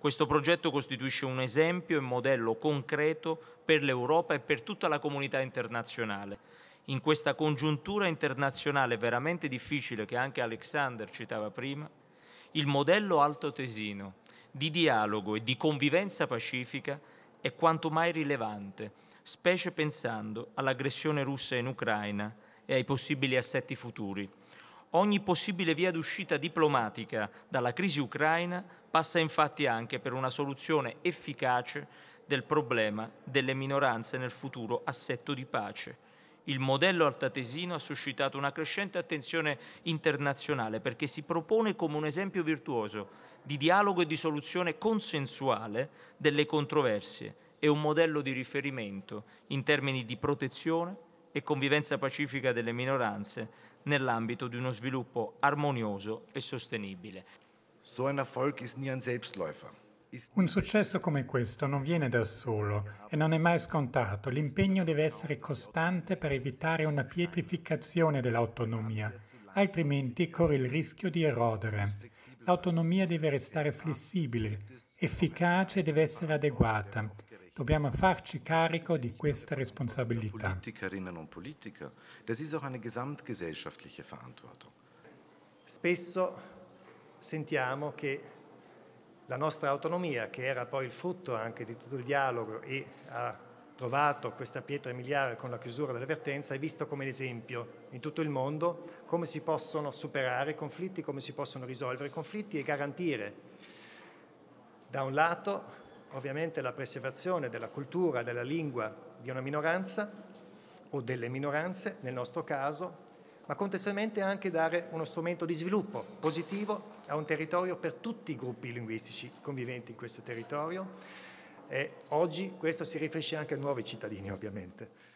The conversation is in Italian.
Questo progetto costituisce un esempio e modello concreto per l'Europa e per tutta la comunità internazionale. In questa congiuntura internazionale veramente difficile che anche Alexander citava prima, il modello altoatesino di dialogo e di convivenza pacifica è quanto mai rilevante, specie pensando all'aggressione russa in Ucraina e ai possibili assetti futuri. Ogni possibile via d'uscita diplomatica dalla crisi ucraina passa infatti anche per una soluzione efficace del problema delle minoranze nel futuro assetto di pace. Il modello altatesino ha suscitato una crescente attenzione internazionale perché si propone come un esempio virtuoso di dialogo e di soluzione consensuale delle controversie e un modello di riferimento in termini di protezione e convivenza pacifica delle minoranze nell'ambito di uno sviluppo armonioso e sostenibile. So ein Erfolg ist nie ein Selbstläufer. Un successo come questo non viene da solo e non è mai scontato. L'impegno deve essere costante per evitare una pietrificazione dell'autonomia, altrimenti corre il rischio di erodere. L'autonomia deve restare flessibile, efficace e deve essere adeguata. Dobbiamo farci carico di questa responsabilità. Spesso sentiamo che la nostra autonomia, che era poi il frutto anche di tutto il dialogo e ha trovato questa pietra miliare con la chiusura dell'avvertenza, è visto come esempio in tutto il mondo come si possono superare i conflitti, come si possono risolvere i conflitti e garantire da un lato ovviamente la preservazione della cultura, della lingua di una minoranza o delle minoranze nel nostro caso, ma contestualmente anche dare uno strumento di sviluppo positivo a un territorio per tutti i gruppi linguistici conviventi in questo territorio. E oggi questo si riferisce anche a nuovi cittadini ovviamente.